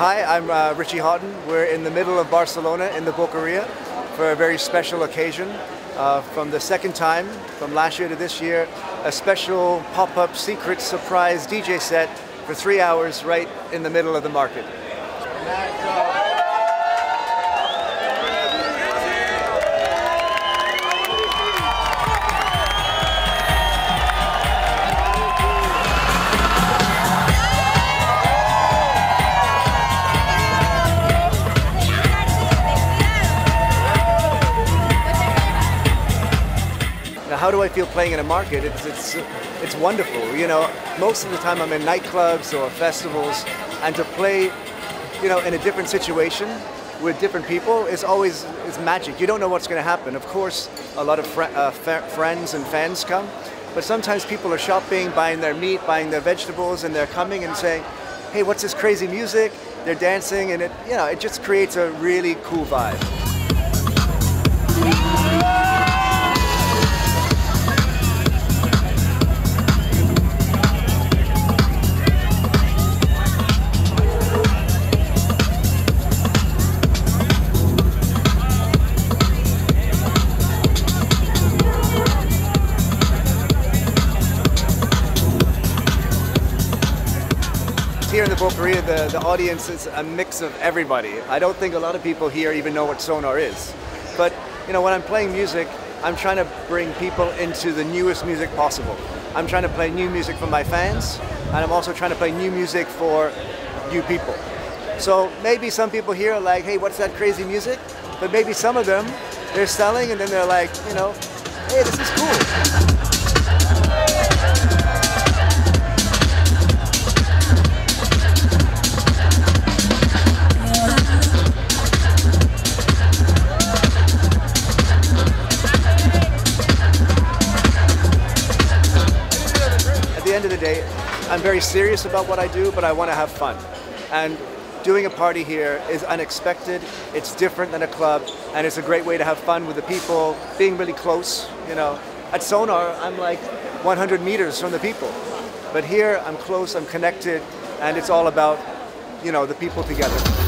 Hi, I'm uh, Richie Hawtin. We're in the middle of Barcelona in the Boqueria for a very special occasion. Uh, from the second time, from last year to this year, a special pop-up secret surprise DJ set for three hours right in the middle of the market. How do I feel playing in a market? It's, it's, it's wonderful. You know, most of the time I'm in nightclubs or festivals, and to play, you know, in a different situation with different people is always is magic. You don't know what's going to happen. Of course, a lot of fr uh, friends and fans come, but sometimes people are shopping, buying their meat, buying their vegetables, and they're coming and saying, "Hey, what's this crazy music?" They're dancing, and it, you know, it just creates a really cool vibe. Here in the Boqueria, the, the audience is a mix of everybody. I don't think a lot of people here even know what Sonar is. But, you know, when I'm playing music, I'm trying to bring people into the newest music possible. I'm trying to play new music for my fans, and I'm also trying to play new music for new people. So maybe some people here are like, hey, what's that crazy music? But maybe some of them, they're selling and then they're like, you know, hey, this is cool. Day, I'm very serious about what I do, but I want to have fun. And doing a party here is unexpected, it's different than a club, and it's a great way to have fun with the people, being really close, you know. At Sonar, I'm like 100 meters from the people. But here, I'm close, I'm connected, and it's all about, you know, the people together.